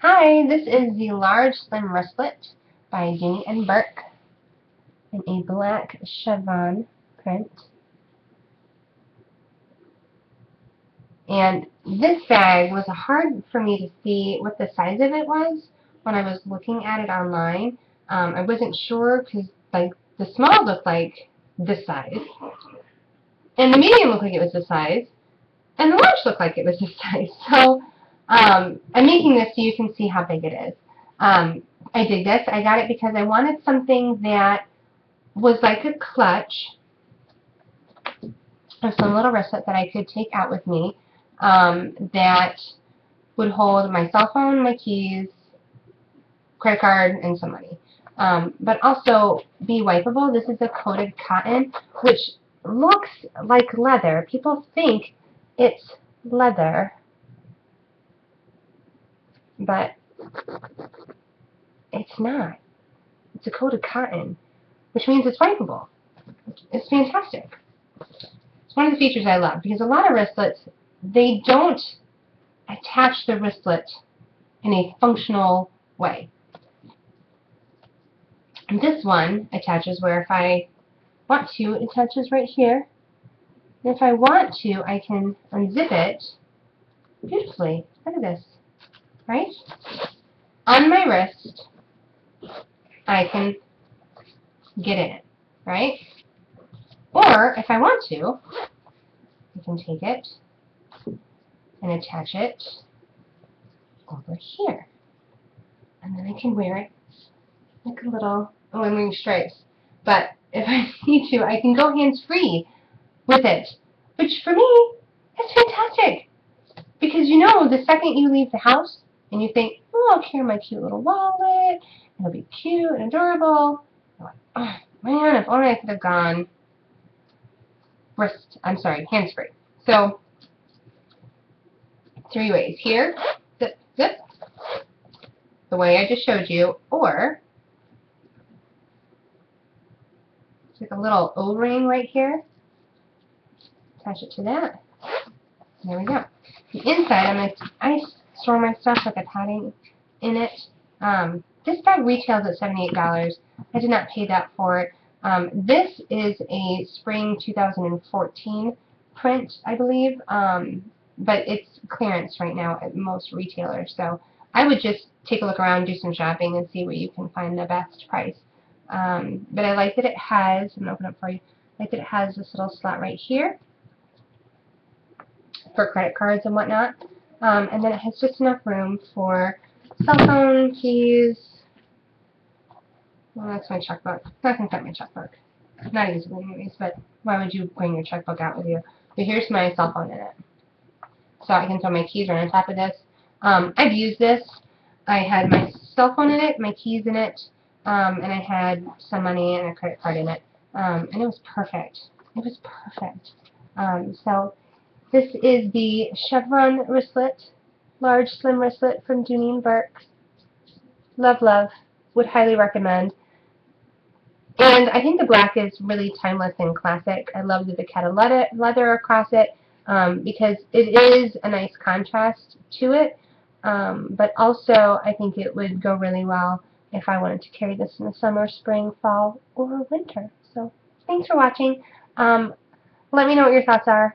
Hi, this is the large slim wristlet by Dooney and Bourke in a black chevron print. And this bag was hard for me to see what the size of it was when I was looking at it online. Um, I wasn't sure because like the small looked like this size, and the medium looked like it was this size, and the large looked like it was this size. So um, I'm making this so you can see how big it is. Um, I did this. I got it because I wanted something that was like a clutch of some little wristlet that I could take out with me um, that would hold my cell phone, my keys, credit card, and some money. Um, but also be wipeable. This is a coated cotton, which looks like leather. People think it's leather, but it's not. It's a coated cotton, which means it's wipeable. It's fantastic. It's one of the features I love because a lot of wristlets, they don't attach the wristlet in a functional way. And this one attaches where if I want to, it attaches right here. And if I want to, I can unzip it beautifully. Look at this right? On my wrist, I can get in it, right? Or, if I want to, I can take it and attach it over here. And then I can wear it like a little, oh, I'm wearing stripes. But if I need to, I can go hands-free with it, which for me is fantastic. Because you know, the second you leave the house, and you think, oh, I'll carry my cute little wallet, it'll be cute and adorable. Like, oh, man, if only I could have gone wrist, I'm sorry, hands-free. So, three ways. Here, zip, zip, the way I just showed you, or take a little O-ring right here. Attach it to that. There we go. The inside, I'm going to, I store my stuff with a padding in it. Um, this bag retails at $78. I did not pay that for it. Um, this is a spring 2014 print, I believe, um, but it's clearance right now at most retailers. So I would just take a look around, do some shopping, and see where you can find the best price. Um, but I like that it has, I'm going to open it for you, I like that it has this little slot right here for credit cards and whatnot. Um, and then it has just enough room for cell phone, keys. Well, that's my checkbook. I can fit my checkbook. Not easily anyways, but why would you bring your checkbook out with you? But here's my cell phone in it. So I can throw my keys right on top of this. Um, I've used this. I had my cell phone in it, my keys in it, um, and I had some money and a credit card in it. Um, and it was perfect. It was perfect. Um, so this is the chevron wristlet, large slim wristlet from Dooney & Bourke. Love, love. Would highly recommend. And I think the black is really timeless and classic. I love the Vachetta leather, leather across it um, because it is a nice contrast to it. Um, but also, I think it would go really well if I wanted to carry this in the summer, spring, fall, or winter. So, thanks for watching. Um, let me know what your thoughts are.